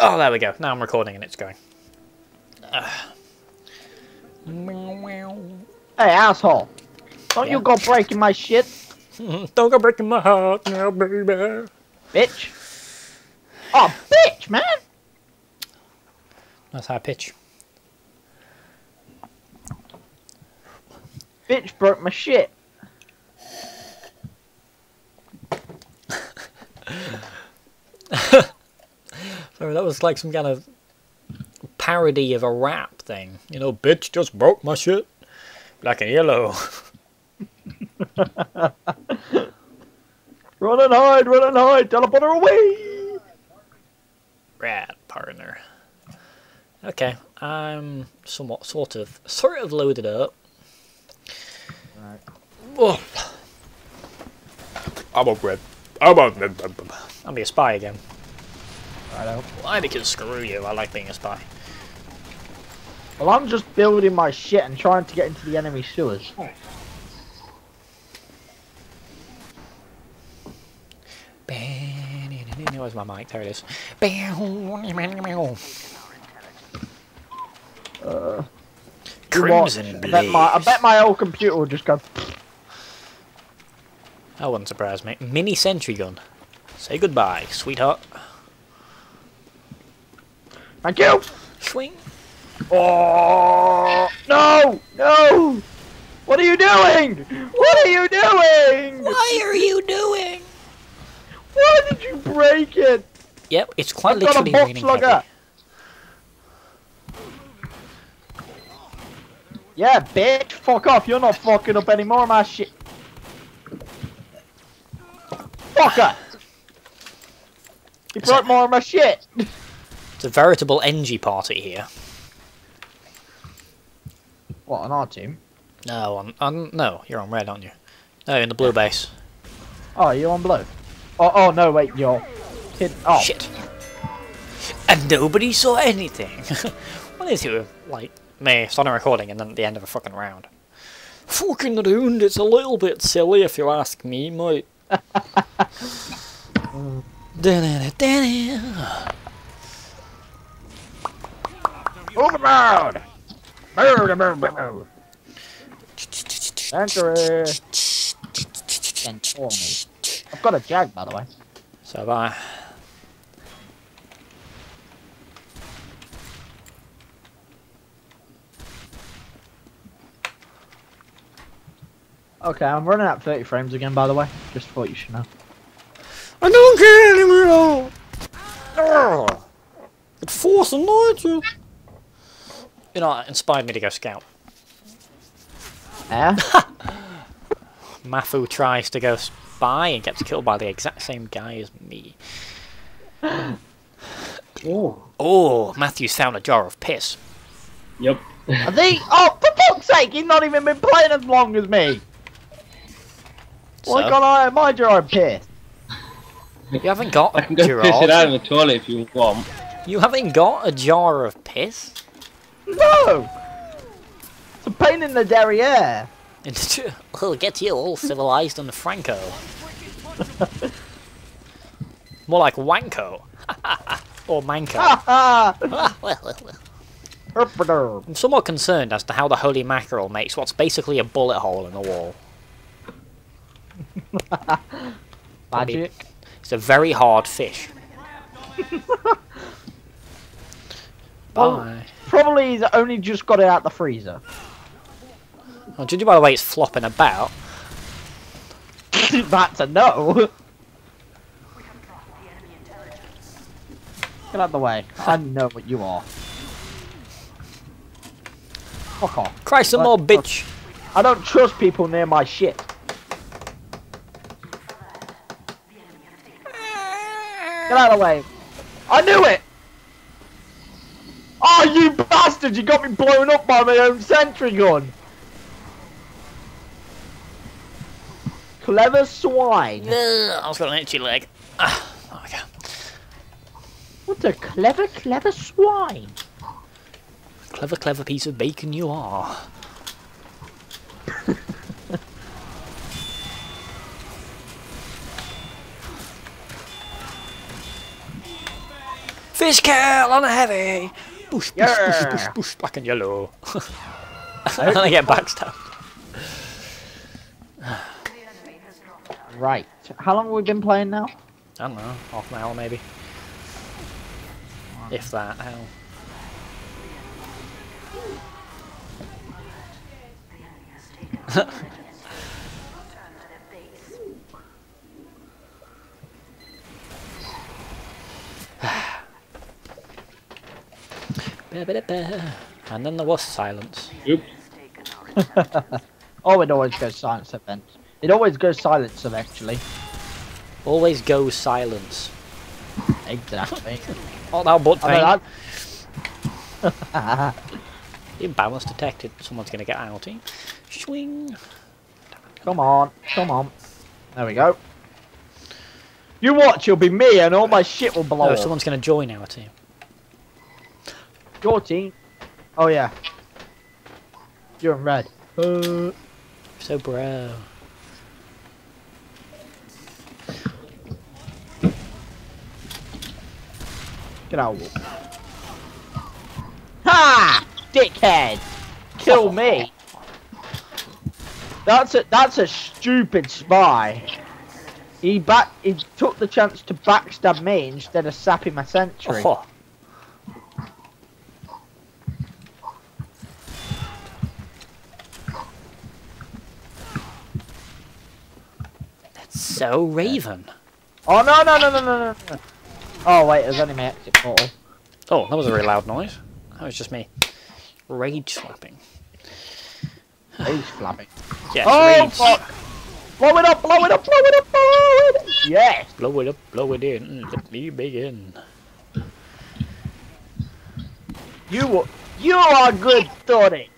Oh, there we go. Now I'm recording and it's going. Hey, asshole. Don't Yeah. you go breaking my shit, Don't go breaking my heart now, baby. bitch. Oh, bitch, man. That's high pitch. Bitch broke my shit. That was like some kind of parody of a rap thing. You know, bitch just broke my shit. Black and yellow. Run and hide, run and hide, teleporter away. Rat partner. Okay, I'm somewhat, sort of, sort of loaded up. Right. Oh. I'm a red. I'm a I'll be a spy again. Righto. Why? Because screw you. I like being a spy. Well, I'm just building my shit and trying to get into the enemy sewers. Where's my mic? There it is. Uh, Crimson I and bet, my, I bet my old computer will just go. That wouldn't surprise me. Mini sentry gun. Say goodbye, sweetheart. Thank you. Swing. Oh no, no! What are you doing? What are you doing? Why are you doing? Why did you break it? Yep, it's quite I've got a literally box raining slugger. heavy. Yeah, bitch, fuck off. You're not fucking up any more of my shit. Fucker! You broke more of my shit. It's a veritable Engie party here. What, on our team? No, on, on no, you're on red, aren't you? No, in the blue base. Oh, you're on blue. Oh, oh no, wait, you're... Kid... Oh, Shit. And nobody saw anything. what is it with, like, me starting recording and then at the end of a fucking round? Fucking round, it's a little bit silly if you ask me, mate. Da-da-da-da-da. Overboard! Move, move, move, move. Entry. Can call me. I've got a jag, by the way. So have I. Okay, I'm running at 30 frames again, by the way. Just thought you should know. I don't care anymore. Oh, it force annoyed you. You know, it inspired me to go scout. Eh? Mafu tries to go spy and gets killed by the exact same guy as me. Oh. Oh, Matthew's found a jar of piss. Yep. Are they? Oh, for fuck's sake! He's not even been playing as long as me. Why So? can't I have my jar of piss? You haven't got I a can go piss it out in the toilet if you want. You haven't got a jar of piss. No. It's a pain in the derriere. We'll get you all civilized and Franco. More like Wanko. or Manko. I'm somewhat concerned as to how the holy mackerel makes what's basically a bullet hole in the wall. Magic. It's a very hard fish. Bye. Probably he's only just got it out the freezer. Oh, judging by the way it's flopping about, That's a no. Get out of the way. I know what you are. Fuck off. cry some more, bitch. I don't trust people near my shit. Get out of the way. I knew it! Oh, you bastard! You got me blown up by my own sentry gun! Clever swine. Ugh, I've got an itchy leg. Ah, there we go. What a clever, clever swine. Clever, clever piece of bacon you are. Fish kill on a heavy! Boosh, boosh, boosh, Yeah. boosh, boosh, black and yellow. Oh, and I get backstabbed. Right. How long have we been playing now? I don't know, half an hour maybe. If that, hell. And then there was silence. Oop. Oh, it always goes silence event. It always goes silence eventually. Always goes silence. Exactly. Oh, now butt pain. mean, I- Imbalance detected. Someone's gonna get outie. Eh? Swing. Come on, come on. There we go. You watch, you'll be me and all my shit will blow Oh, up. someone's gonna join our team. Eh? Your team. Oh yeah. You're in red. Uh, So bro. get out. Ha! Dickhead! Kill me! That's a that's a stupid spy. He back he took the chance to backstab me instead of sapping my sentry. Oh. That's so Raven. Oh no no no no no no! no. Oh wait, there's only my exit portal. Oh, that was a really loud noise. That was just me. Rage slapping. Rage slapping. Yes, Oh rage. fuck! Blow it up! Blow it up! Blow it up! Blow it up! Yes! Blow it up, blow it in. Let me begin. You you are good, Tony.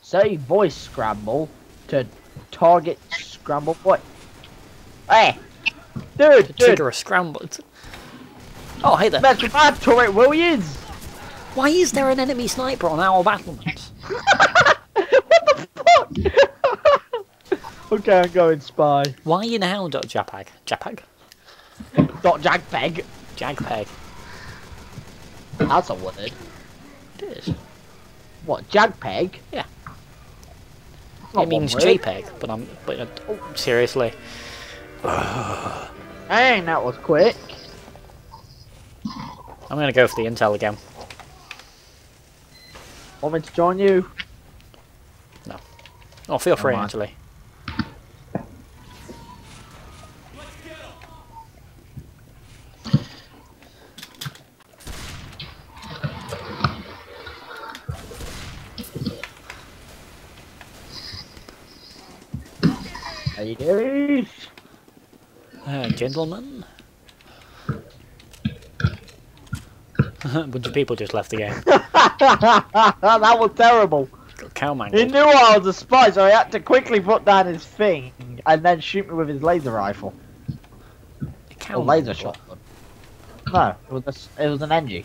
Say voice scramble to target scramble. What? Hey, dude, To dude, trigger a scramble. Oh, hey there. with my turret, will you? Why is there an enemy sniper on our battlements? what the fuck? okay, I'm going spy. Why you now, Dot Japag? Japag? Dot jagpeg. Jagpeg. That's a word. It is. What jagpeg? Yeah. Not It means word. JPEG, but I'm. But oh, seriously. Dang, that was quick. I'm gonna go for the intel again. Want me to join you? No. Oh, feel free actually. Ladies. Uh, gentlemen. A bunch of people just left the game. that was terrible. Got cow He knew I was a spy, so he had to quickly put down his thing and then shoot me with his laser rifle. Or laser shot. No, it was a it was an Engie.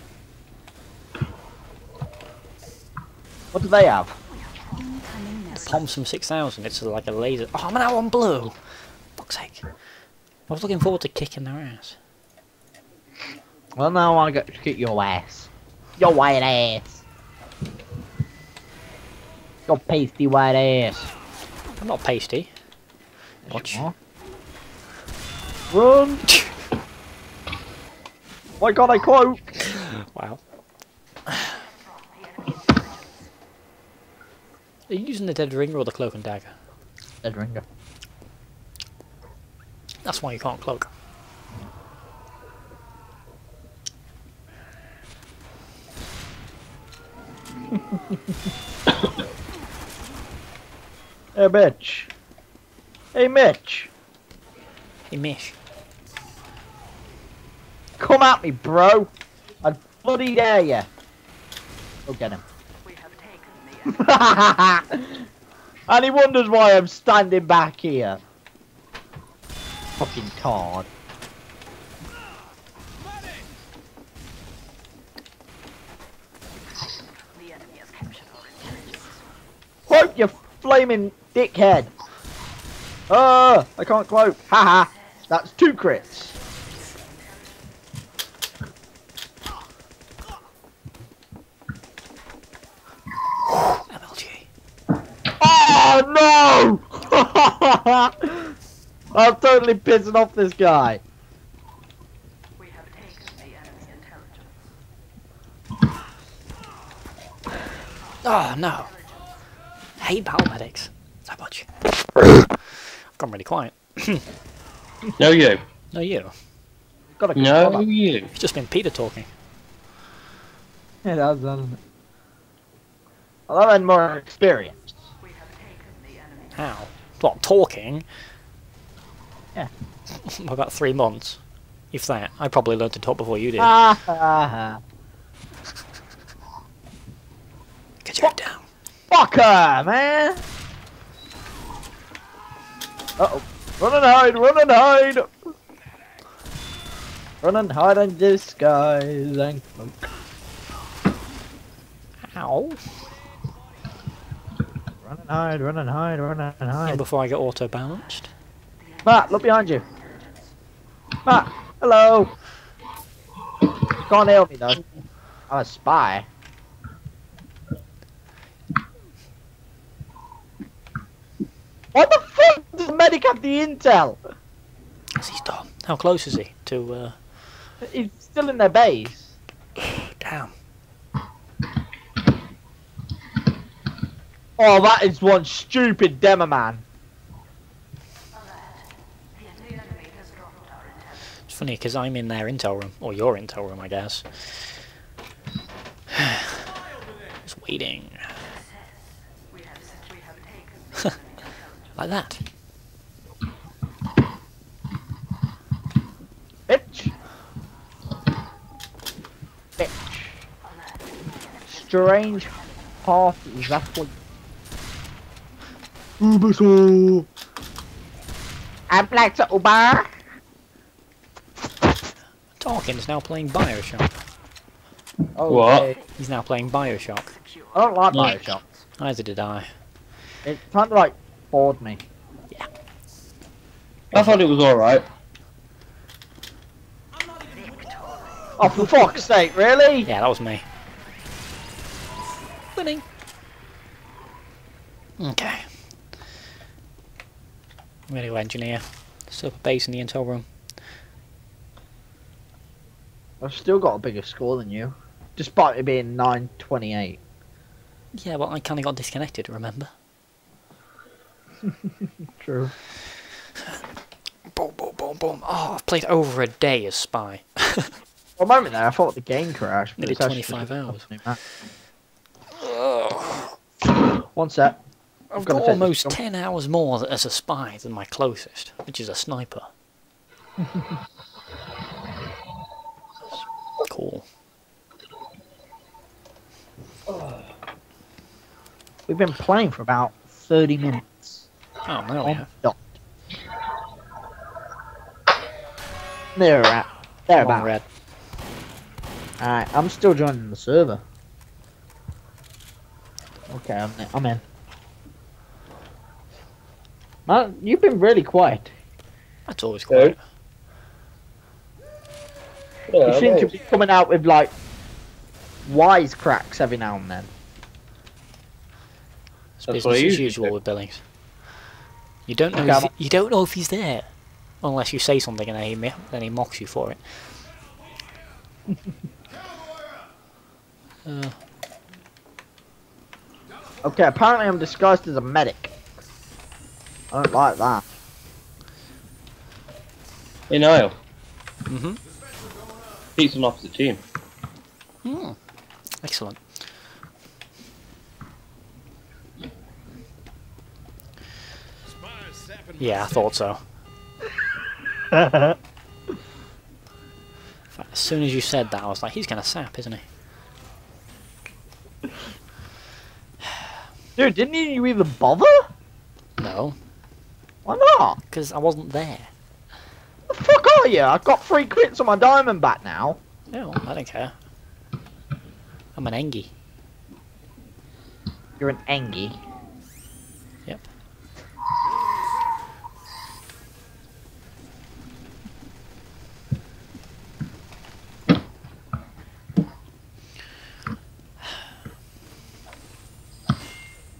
What do they have? Pomson 6000. It's like a laser. Oh, I'm now on blue. Fuck's sake. I was looking forward to kicking their ass. Well, now I get to kick your ass. Your white ass. Your pasty white ass. I'm not pasty. Watch. Run! My god, I quote! Wow. Are you using the dead ringer or the cloak and dagger? Dead ringer. That's why you can't cloak. Hey, Mitch. Hey, Mitch. Hey, Mish. Come at me, bro. I bloody dare you. Go get him. and he wonders why I'm standing back here. Fucking tard. Quote, you flaming dickhead. Uh, I can't quote. Haha. That's two crits. Oh no! I'm totally pissing off this guy. We have taken the enemy intelligence. Oh no. I hate battle medics so much. I've gone really quiet. No, you. No, you. Got a No, controller. you. It's just been Peter talking. It has, hasn't it? I've had more experience. We have taken the enemy. How? What, talking? Yeah. About three months. If that. I probably learned to talk before you did. Ah, ha, ha. Get your head down. Fuck her, man! Uh oh. Run and hide, run and hide! Run and hide and disguise and cloak. Ow. Run and hide, run and hide, run and And hide. before I get auto balanced. Matt, look behind you. Matt, hello. You can't hear me though. I'm a spy. What the fuck does the medic have the intel? Is he done? How close is he to, uh, He's still in their base. damn. Oh, that is one stupid Demoman. Alert. The enemy has dropped our intelligence. It's funny because I'm in their intel room, or your intel room, I guess. Just waiting. We have we have taken the enemy intelligence. Like that. Bitch. Bitch. Strange half exactly. Ubisoft. I'm Black to Uber. Dawkins now playing Bioshock. oh, Okay. He's now playing Bioshock. I don't like Yeah. Bioshock. Neither did I. It kind of like bored me. Yeah. I thought it was alright. Oh, for fuck's sake, really? Yeah, that was me. Winning. Okay. I'm gonna go engineer. Set up a base in the intel room. I've still got a bigger score than you, despite it being 928. Yeah, well, I kind of got disconnected, remember? True. Boom, boom, boom, boom. Oh, I've played over a day as Spy. For a moment there, I thought the game crashed. Nearly it's actually 25 hours. One sec. I've got almost. 10 hours more as a spy than my closest, which is a sniper. cool. We've been playing for about 30 minutes. Oh, no, we have. dot. There we're at. About. Red. Alright, I'm still joining the server. Okay, I'm in. I'm in. Man, you've been really quiet. That's always quiet. you seem to be coming out with like wisecracks every now and then. It's That's what business as usual do. with Billings. You don't know. Okay, if, you don't know if he's there, unless you say something and then he, mi- then he mocks you for it. uh, Okay, apparently I'm disguised as a medic. I don't like that. Hey, Niall. mhm. He's on opposite team. Hmm. Excellent. Yeah, I thought so. Fact, as soon as you said that, I was like, he's gonna sap, isn't he? Dude, didn't you even bother? No, Why not? because I wasn't there. The fuck are you? I've got three crits on my Diamondback now. No, I don't care. I'm an Engie. You're an Engie. Yep.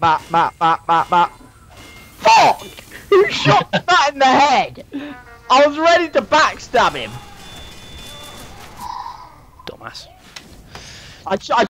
Matt, Matt, Matt, Matt, Matt. fuck? Shot that in the head? I was ready to backstab him. Dumbass. I, I